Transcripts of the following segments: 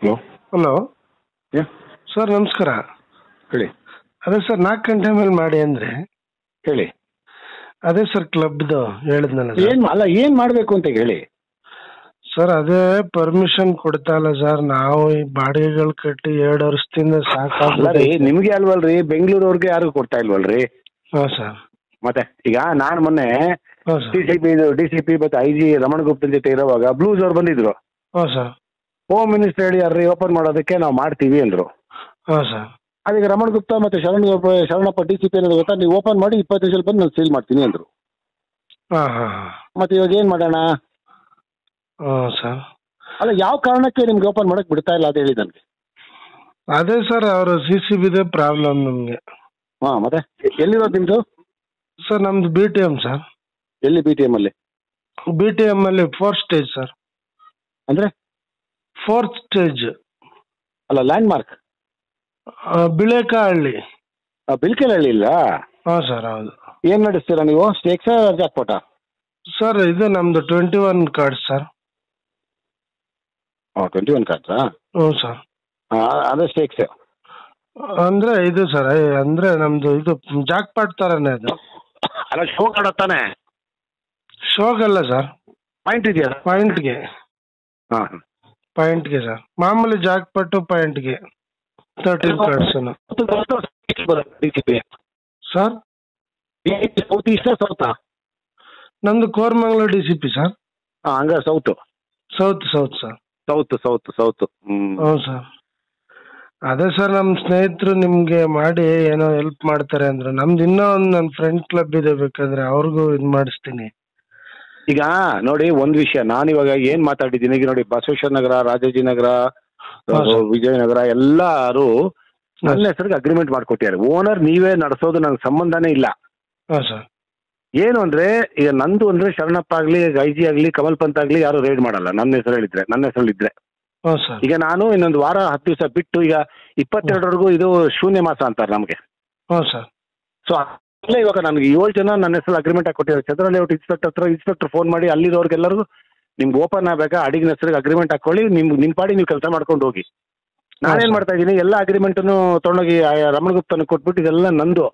Hello? Hello? ಯಾ? Sir ನಮಸ್ಕಾರ. ಹೇಳಿ. ಅದೇ ಸರ್ ನಾಲ್ಕು ಗಂಟೆ ಮೇಲೆ ಮಾಡಿ ಅಂದ್ರೆ? ಹೇಳಿ. ಅದೇ ಸರ್ ಕ್ಲಬ್ದು ಹೇಳಿದ್ನಲ್ಲ ಸರ್. ಏನ್ ಅಲ್ಲ ಏನ್ ಮಾಡ್ಬೇಕು ಅಂತ ಹೇಳಿ? ಸರ್ ಅದೇ ಪರ್ಮಿಷನ್ ಕೊಡ್ತಾ ಇಲ್ಲ ಸರ್. ನಾವು ಈ ಬಾಡಿಗೆಗಳು ಕಟ್ಟಿ ಎರಡು ವರ್ಷದಿಂದ ಅಲ್ಲ ರೀ ಸಾಕಾಗ್ಬಿಟ್ಟೈತೆ ನಿಮ್ಗೆ ಅಲ್ವಲ್ರಿ? ಬೆಂಗಳೂರವ್ರಿಗೆ ಯಾರು ಕೊಡ್ತಾ ಇಲ್ವಲ್ರಿ? ಹಾಂ ಸರ್. ಮತ್ತೆ ಈಗ ನಾನ್ ಮೊನ್ನೆ ಹಾಂ D sir. C P D C P ಮತ್ತೆ ಐ ಜಿ ರಮಣ್ ಗುಪ್ತನ್ ಜೊತೆ ಇರುವಾಗ ಬ್ಲೂಸ್ ಅವ್ರು ಬಂದಿದ್ರು. ಹಾಂ ಸರ್. ಹೋಮ್ ಮಿನಿಸ್ಟರ್ ಹೇಳಿ ಯಾರ್ರಿ ಓಪನ್ ಮಾಡೋದಕ್ಕೆ ನಾವು ಮಾಡ್ತೀವಿ ಅಂದ್ರು. ಹಾಂ ಸರ್ ಅದೀಗ ರಮಣ್ ಗುಪ್ತಾ ಮತ್ತೆ Sharan Sharanappa D C P ಅನ್ನೋದು ಗೊತ್ತಾ? ನೀವು ಓಪನ್ ಮಾಡಿ ಇಪ್ಪತ್ತು ನಿಮಿಷ ಬಂದು ನಾನು ಸೀಲ್ ಮಾಡ್ತೀನಿ ಅಂದ್ರು. ಹಾಂ ಹಾಂ ಹಾಂ. ಮತ್ತೆ ಇವಾಗ ಏನು ಮಾಡೋಣ? ಸರ್ ಅಲ್ಲ ಯಾವ ಕಾರಣಕ್ಕೆ ನಿಮ್ಗೆ ಓಪನ್ ಮಾಡಕ್ ಬಿಡ್ತಾ ಇಲ್ಲ ಅಂತ ಹೇಳಿ ನನಗೆ. ಅದೇ ಸರ್ ಅವರು ಸಿ ಸಿ ಬಿದೇ ಪ್ರಾಬ್ಲಮ್ ನಮಗೆ. ಹಾ ಮತ್ತೆ? ಎಲ್ಲಿರೋದು ನಿಮ್ದು? ಸರ್ ನಮ್ದು ಬಿ ಟಿ ಎಂ ಸರ್ ಎಲ್ಲಿ ಬಿ ಟಿ ಎಂ ಅಲ್ಲಿ? ಬಿ ಟಿ ಎಂ ಅಲ್ಲಿ ಫೋರ್ ಸ್ಟೇಜ್ ಸರ್ ಅಂದ್ರೆ? ಫೋರ್ತ್ ಸ್ಟೇಜ್ ಅಲ್ಲ ಲ್ಯಾಂಡ್ ಮಾರ್ಕ್ ಬಿಳೇಕಹಳ್ಳಿ. ಬಿಲ್ಕೆಲ್ ಇಲ್ಲ? ಹಾಂ ಸರ್ ಹೌದು. ಏನು ನಡೆಸ್ತೀರಾ ನೀವು? ಸ್ಟೇಕ್ಸ್ ಜಾಕ್ಪಾಟ ಸರ್ ಇದು ನಮ್ದು twenty one card sir twenty one ಕಾರ್ಡ್ಸಾ ಹ್ಞೂ ಸರ್. ಅದೇ ಸ್ಟೇಕ್ಸ್ ಅಂದ್ರೆ ಇದು ಸರ್ ಅಂದ್ರೆ ನಮ್ದು ಇದು ಜಾಕ್ ಪಾಟ್ ತರನೇ ಅದು. ಅಲ್ಲ ಶೋ ಕಾರ್ಡ್ ತಾನೆ? ಶೋಗಲ್ಲ ಸರ್. ಪಾಯಿಂಟ್ ಇದೆಯಾ? ಪಾಯಿಂಟ್ಗೆ ಹಾ. ಪಾಯಿಂಟ್ಗೆ ಸರ್. ಮಾಮೂಲಿ jackpot ಪಾಯಿಂಟ್ಗೆ thirteen cards sir? South east ಸೌತಾ ನಮ್ದು Koramangala D C P sir. ಹಾಂ ಹಂಗ south south south sir. South south south ಹ್ಞೂ ಸರ್. ಅದೇ ಸರ್ ನಮ್ಮ ಸ್ನೇಹಿತರು ನಿಮಗೆ ಮಾಡಿ ಏನೋ ಹೆಲ್ಪ್ ಮಾಡ್ತಾರೆ ಅಂದರು ನಮ್ದು ಇನ್ನೂ ಒಂದು ನನ್ನ ಫ್ರೆಂಡ್ ಕ್ಲಬ್ ಇದೆ ಬೇಕಾದ್ರೆ ಅವ್ರಿಗೂ ಇದು ಮಾಡಿಸ್ತೀನಿ. ಈಗ ನೋಡಿ ಒಂದ್ ವಿಷಯ. ನಾನು ಇವಾಗ ಏನ್ ಮಾತಾಡಿದ್ದೀನಿ ಈಗ ನೋಡಿ ಬಸವೇಶ್ವರ ನಗರ ರಾಜಾಜಿನಗರ ನಗರ ವಿಜಯನಗರ ಎಲ್ಲಾರು ನನ್ನ ಹೆಸರಿಗೆ ಅಗ್ರಿಮೆಂಟ್ ಮಾಡ್ಕೊಟ್ಟಿದ್ದಾರೆ. ಓನರ್ ನೀವೇ ನಡೆಸೋದು ನನಗೆ ಸಂಬಂಧನೇ ಇಲ್ಲ. ಹಾಂ ಸರ್. ಏನು ಅಂದ್ರೆ ಈಗ ನಂದು ಅಂದ್ರೆ ಶರಣಪ್ಪ ಆಗ್ಲಿ ಐ ಜಿ ಆಗ್ಲಿ ಕಮಲ್ ಪಂತ್ ಆಗ್ಲಿ ಯಾರು ರೇಡ್ ಮಾಡಲ್ಲ. ನನ್ನ ಹೆಸರು ಹೇಳಿದ್ರೆ ನನ್ನ ಹೆಸರು ಇದ್ರೆ. ಹಾಂ ಸರ್. ಈಗ ನಾನು ಇನ್ನೊಂದು ವಾರ ಹತ್ತು ದಿವಸ ಬಿಟ್ಟು ಈಗ ಇಪ್ಪತ್ತೆರಡರವರೆಗೂ ಇದು ಶೂನ್ಯ ಮಾಸ ಅಂತಾರೆ ನಮಗೆ. ಹಾಂ ಸರ್. ಸೊ ಅಲ್ಲೇ ಇವಾಗ ನನಗೆ ಏಳು ಜನ ನನ್ನ ಹೆಸರು ಅಗ್ರಿಮೆಂಟ್ ಹಾಕೊಟ್ಟಿದ್ದಾರೆ ಚಂದ್ರ ಲೇಔಟ್ ಇನ್ಸ್ಪೆಕ್ಟರ್ ಹತ್ರ ಇನ್ಸ್ಪೆಕ್ಟರ್ ಫೋನ್ ಮಾಡಿ ಅಲ್ಲಿರೋರ್ಗೆಲ್ಲರಿಗೂ ನಿಮ್ಗೆ ಓಪನ್ ಆಗಬೇಕಾ? ಅಡಿಗಿನ ಹೆಸರಿಗೆ ಅಗ್ರಿಮೆಂಟ್ ಹಾಕೊಳ್ಳಿ. ನಿಮ್ಗೆ ನಿಮ್ಮ ಪಾಡಿ ನೀವು ಕೆಲಸ ಮಾಡ್ಕೊಂಡು ಹೋಗಿ. ನಾನೇನ್ ಏನು ಮಾಡ್ತಾ ಇದ್ದೀನಿ? ಎಲ್ಲ ಅಗ್ರಿಮೆಂಟನ್ನು ತೊಗೊಂಡೋಗಿ ಆ ರಮಣ ಗುಪ್ತನ ಕೊಟ್ಬಿಟ್ಟು ಇದೆಲ್ಲ ನಂದು.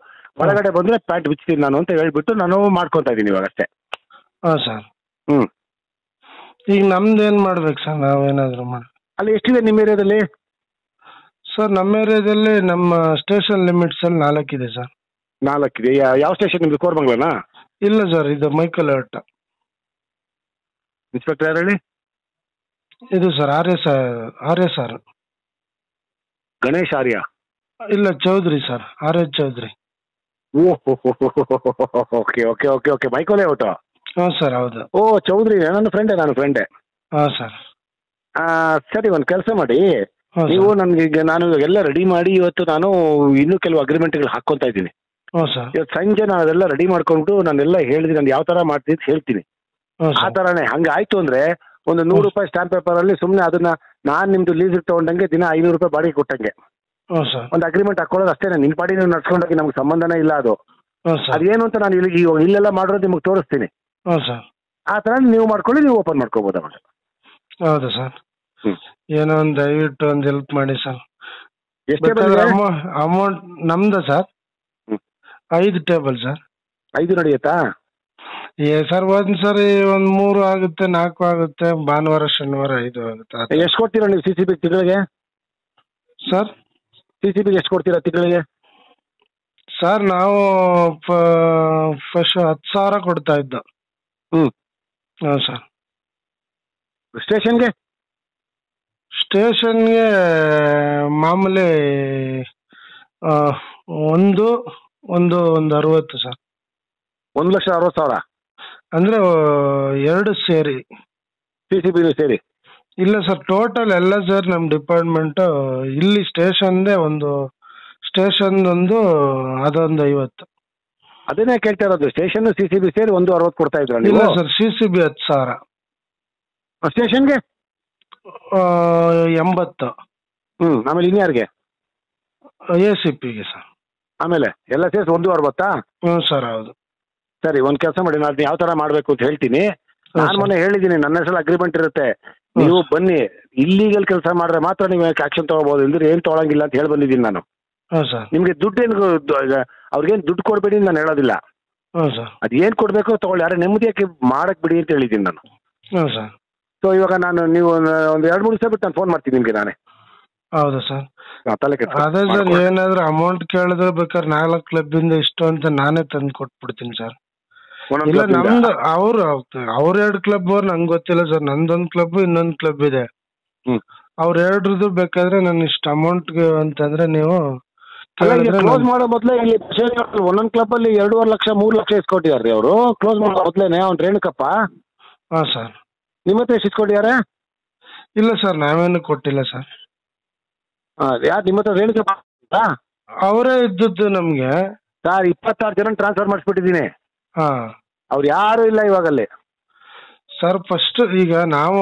ಹೊರಗಡೆ ಬಂದ್ರೆ ಪ್ಯಾಂಟ್ ಬಿಚ್ತೀನಿ ನಾನು ಅಂತ ಹೇಳ್ಬಿಟ್ಟು ನಾನು ಮಾಡ್ಕೊತಾ ಇದ್ದೀನಿ ಇವಾಗ ಅಷ್ಟೇ. ಹಾಂ ಸರ್. ಹ್ಞೂ ಈಗ ನಮ್ದು ಏನು ಮಾಡ್ಬೇಕು ಸರ್? ನಾವೇನಾದರೂ ಮಾಡಿ ಅಲ್ಲಿ ಎಷ್ಟಿದೆ ನಿಮ್ಮ ಏರಿಯಾದಲ್ಲಿ? ಸರ್ ನಮ್ಮ ಏರಿಯಾದಲ್ಲಿ ನಮ್ಮ ಸ್ಟೇಷನ್ ಲಿಮಿಟ್ಸಲ್ಲಿ ನಾಲ್ಕಿದೆ ಸರ್. ನಾಲ್ಕಿದೆ ಇದೆ. ಯಾವ ಸ್ಟೇಷನ್ ನಿಮ್ದು? ಕೋರ್ಮಂಗ್ಲನಾ? ಇಲ್ಲ ಸರ್ ಇದು ಮೈಕಲ್ ಅಲರ್ಟ್ ಇನ್ಸ್ಪೆಕ್ಟರ್ ಯಾರು ಹೇಳಿ? ಇದು sir R S R S R Ganesh Arya? ಇಲ್ಲ Chaudhary sir R S Chaudhary okay okay okay okay ಮೈಕೋಲೆ ಔಟು ಹಾಂ ಸರ್ ಹೌದು. ಓ ಚೌಧರಿ ನನ್ನ ಫ್ರೆಂಡೇ ನನ್ನ ಫ್ರೆಂಡೇ ಹಾಂ ಸರ್ ಸರಿ ಒಂದು ಕೆಲಸ ಮಾಡಿ. ಹಾಂ ನೀವು ಸರ್ ನನಗೆ ನಾನು ಎಲ್ಲ ರೆಡಿ ಮಾಡಿ ಇವತ್ತು ನಾನು ಇನ್ನೂ ಕೆಲವು ಅಗ್ರಿಮೆಂಟ್ಗಳು ಹಾಕ್ಕೊಂತ ಇದ್ದೀನಿ. ಹಾಂ ಸರ್. ಇವತ್ತು ಸಂಜೆ ನಾನು ಅದೆಲ್ಲ ರೆಡಿ ಮಾಡ್ಕೊಂಡು ನಾನೆಲ್ಲ ಹೇಳಿದೀನಿ ನಾನು ಯಾವ ತರ ಮಾಡ್ತೀನಿ ಅಂತ ಹೇಳ್ತೀನಿ ಆ ಸರ್ ಥರನೇ ಹಂಗೆ ಆಯ್ತು ಅಂದ್ರೆ ಒಂದು ನೂರು. ರೂಪಾಯಿ ಸ್ಟಾಂಪ್ ಪೇಪರಲ್ಲಿ ಸುಮ್ಮನೆ ಅದನ್ನ ನಾನು ನಿಮ್ದು ಲೀಸ್ ತಗೊಂಡಂಗೆ ದಿನ ಐನೂರು ರೂಪಾಯಿ ಬಾಡಿಗೆ ಕೊಟ್ಟಂಗೆ. ಸರ್. ಒಂದು ಅಗ್ರಿಮೆಂಟ್ ಹಾಕೊಳ್ಳೋದು ಅಷ್ಟೇ ನಿನ್ ಪಾಡಿ ನೀವು ನಡ್ಸ್ಕೊಂಡೋಗಿ ನಮ್ಗೆ ಸಂಬಂಧನೇ ಇಲ್ಲ ಅದು. ಸರ್. ಅದೇನು ಅಂತ ನಾನು ಇಲ್ಲಿ ಇವಾಗ ಇಲ್ಲೆಲ್ಲ ಮಾಡೋದು ನಿಮಗೆ ತೋರಿಸ್ತೀನಿ. ಸರ್. ಆ ತರ ನೀವು ಮಾಡ್ಕೊಳ್ಳಿ ನೀವು ಓಪನ್ ಮಾಡ್ಕೋಬೋದು ಅವಾಗ ಹೌದಾ ಸರ್. ಹ್ಮ್. ಏನೋ ಒಂದು ದಯವಿಟ್ಟು ಒಂದು ಹೆಲ್ಪ್ ಮಾಡಿ ಸರ್. ಎಷ್ಟೇ ಅಮೌಂಟ್ ನಮ್ದ ಸರ್. ಐದು ಟೇಬಲ್ ಸರ್. ಐದು ನಡೆಯುತ್ತಾ? ಏ ಸರ್ ಒಂದು ಸರಿ ಒಂದು ಮೂರು ಆಗುತ್ತೆ ನಾಲ್ಕು ಆಗುತ್ತೆ ಭಾನುವಾರ ಶನಿವಾರ ಐದು ಆಗುತ್ತೆ ಆ ಥರ. ಎಷ್ಟು ಕೊಡ್ತೀರಾ ನೀವು ಸಿ ಸಿ ಬಿ ತಿಂಗಳಿಗೆ? ಸರ್? ಸಿ ಸಿ ಬಿಗೆ ಎಷ್ಟು ಕೊಡ್ತೀರಾ ತಿಂಗಳಿಗೆ? ಸರ್ ನಾವು ಫಸ್ಟ್ ಹತ್ತು ಸಾವಿರ ಕೊಡ್ತಾ ಇದ್ದು. ಹ್ಞೂ ಹಾಂ ಸರ್. ಸ್ಟೇಷನ್ಗೆ? ಸ್ಟೇಷನ್ಗೆ ಮಾಮೂಲಿ ಆ, ಒಂದು ಒಂದು ಒಂದು ಅರವತ್ತು ಸರ್. ಒಂದು ಲಕ್ಷ ಅರವತ್ತು ಸಾವಿರ? ಅಂದರೆ ಎರಡು ಸೇರಿ. ಸಿ ಸಿ ಬಿ ಸೇರಿ? ಇಲ್ಲ ಸರ್ ಟೋಟಲ್ ಎಲ್ಲ ಸರ್ ನಮ್ಮ ಡಿಪಾರ್ಟ್ಮೆಂಟು ಇಲ್ಲಿ ಸ್ಟೇಷನ್ದೇ ಒಂದು ಸ್ಟೇಷನ್ ಒಂದು ಅದೊಂದು ಐವತ್ತು. ಅದನ್ನೇ ಕೇಳ್ತಾ ಇರೋದು ಸ್ಟೇಷನ್ ಸಿ ಸಿ ಬಿ ಸೇರಿ ಒಂದು ಅರವತ್ತು ಕೊಡ್ತಾ ಇದ್ರ ಇಲ್ಲ ನೀವು ಸರ್ ಸಿ ಸಿ ಬಿ ಹತ್ತು ಸಾವಿರ. ಸ್ಟೇಷನ್ಗೆ? ಆ, ಎಂಬತ್ತು. ಹ್ಞೂ ಆಮೇಲೆ ಇನ್ಯಾರಿಗೆ? ಎ ಸಿ ಪಿಗೆ ಸರ್. ಆಮೇಲೆ ಎಲ್ಲ ಸೇರಿಸಿ ಒಂದು ಅರವತ್ತಾ ಹ್ಞೂ ಸರ್ ಹೌದು. ಸರಿ ಒಂದು ಕೆಲಸ ಮಾಡಿ ನಾನು ಯಾವ ಥರ ಮಾಡಬೇಕು ಅಂತ ಹೇಳ್ತೀನಿ. ನಾನು ಮೊನ್ನೆ ಹೇಳಿದ್ದೀನಿ ನನ್ನ ಹೆಸರು ಅಗ್ರಿಮೆಂಟ್ ಇರುತ್ತೆ. ನೀವು ಬನ್ನಿ ಇಲ್ಲೀಗಲ್ ಕೆಲಸ ಮಾಡಿದ್ರೆ ಮಾತ್ರ ನೀವು ಆಕ್ಷನ್ ತಗೋಬಹುದು ಅಂದ್ರೆ ಏನ್ ತೊಗೊಳಂಗಿಲ್ಲ ಅಂತ ಹೇಳಿ ಬಂದಿದ್ದೀನಿ ನಾನು. ಹಾಂ ಸರ್. ನಿಮ್ಗೆ ದುಡ್ಡೇನು ಅವ್ರಿಗೇನು ದುಡ್ಡು ಕೊಡ್ಬೇಡಿ ನಾನು ಹೇಳೋದಿಲ್ಲ. ಹಾಂ ಸರ್. ಅದು ಏನು ಕೊಡಬೇಕು ತಗೊಳ್ಳಿ ಯಾರು ನೆಮ್ಮದಿಯಾಗಿ ಮಾಡಕ್ ಬಿಡಿ ಅಂತ ಹೇಳಿದ್ದೀನಿ ನಾನು. ಸರ್. ಸೊ ಇವಾಗ ನಾನು ನೀವು ಒಂದು ಎರಡು ಮೂರು ದಿವಸ ಬಿಟ್ಟು ನಾನು ಫೋನ್ ಮಾಡ್ತೀನಿ ನಿಮಗೆ ನಾನೇ. ಹೌದಾ ಸರ್ ತಲೆ. ಅದೇ ಸರ್. ಏನಾದ್ರು ಅಮೌಂಟ್ ಕೇಳಿದ್ರೆ ಬೇಕಾದ್ರೆ ನಾಲ್ಕು ಕ್ಲಬ್ ಇಂದ ಇಷ್ಟು ಅಂತ ನಾನೇ ತಂದು ಕೊಟ್ಬಿಡ್ತೀನಿ ಸರ್ ಒಂದೊಂದು ಇಲ್ಲ club ಇಂದ. ನಮ್ದು ಅವ್ರು ಅವ್ರ ಎರಡು ಕ್ಲಬ್ ನಂಗೆ ಗೊತ್ತಿಲ್ಲ ಸರ್ ನಂದೊಂದು ಕ್ಲಬ್ ಇನ್ನೊಂದು ಕ್ಲಬ್ ಇದೆ ಹ್ಮ್. ಅವ್ರ ಎರಡ್ರದ್ದು ಬೇಕಾದ್ರೆ ನಾನು ಇಷ್ಟು ಅಮೌಂಟ್ ಅಂತಂದ್ರೆ ನೀವು ಅಲ್ಲ ಕೇಳಿದ್ರೆ ಕ್ಲೋಸ್ ನಾನು- ಮಾಡೋ ಮೊದಲೇ ಇಲ್ಲಿ ಒಂದೊಂದು ಕ್ಲಬ್ ಅಲ್ಲಿ ಎರಡೂವರೆ ಲಕ್ಷ ಮೂರು ಲಕ್ಷ ಇಸ್ಕೊಟ್ಟಿದ್ದಾರೆ ಅವರು ಕ್ಲೋಸ್ ಮಾಡೋ ಮೊದಲೇನೆ ಅವ್ನು ರೇಣುಕಪ್ಪ ಹಾ ಸರ್ ನಿಮ್ಮ ಹತ್ರ ಎಷ್ಟು ಇಸ್ಕೊಟ್ಟಿದ್ದಾರೆ ಇಲ್ಲ ಸರ್ ನಾವೇನು ಕೊಟ್ಟಿಲ್ಲ ಸರ್ ಯಾರು ನಿಮ್ಮ ಹತ್ರ ರೇಣುಕಾ ಅವರೇ ಇದ್ದದ್ದು ನಮ್ಗೆ. ಸರ್ ಇಪ್ಪತ್ತಾರು ಜನ ಟ್ರಾನ್ಸ್ಫರ್ ಮಾಡಿಸ್ಬಿಟ್ಟಿದ್ದೀನಿ. ಹಾ. ಅವ್ರು ಯಾರು ಇಲ್ಲ ಇವಾಗಲ್ಲಿ. ಸರ್ ಫಸ್ಟ್ ಈಗ ನಾವು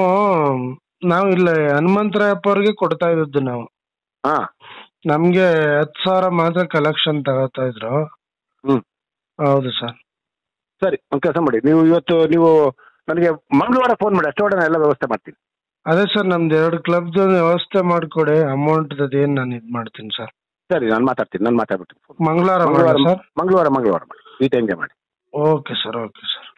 ನಾವು ಇಲ್ಲ ಹನುಮಂತರಾಯಪ್ಪ ಅವ್ರಿಗೆ ಕೊಡ್ತಾ ಇದ್ದದ್ದು ನಾವು. ಹಾ. ನಮ್ಗೆ ಹತ್ತು ಸಾವಿರ ಮಾತ್ರ ಕಲೆಕ್ಷನ್ ತಗೋತಾ ಇದ್ರು. ಹ್ಮ್. ಹೌದು ಸರ್. ಸರಿ ಒಂದು ಕೆಲಸ ಮಾಡಿ. ನೀವು ಇವತ್ತು ನೀವು ನನಗೆ ಮಂಗಳವಾರ ಫೋನ್ ಮಾಡಿ ಅಷ್ಟೊಡೆ ಎಲ್ಲ ವ್ಯವಸ್ಥೆ ಮಾಡ್ತೀನಿ. ಅದೇ ಸರ್ ನಮ್ದು ಎರಡು ಕ್ಲಬ್ದು ವ್ಯವಸ್ಥೆ ಮಾಡಿಕೊಡಿ ಅಮೌಂಟ್ ಏನು ನಾನು ಇದು ಮಾಡ್ತೀನಿ ಸರ್. ಸರಿ ನಾನು ಮಾತಾಡ್ತೀನಿ ನಾನು ಮಾತಾಡ್ಬಿಟ್ಟು ಮಂಗಳವಾರ ಮಂಗಳವಾರ ಸರ್? ಮಂಗಳವಾರ ಮಂಗಳವಾರ ಮಾಡಿ. ಈ ಟೈಮ್ಗೆ ಮಾಡಿ. Okay sir okay sir.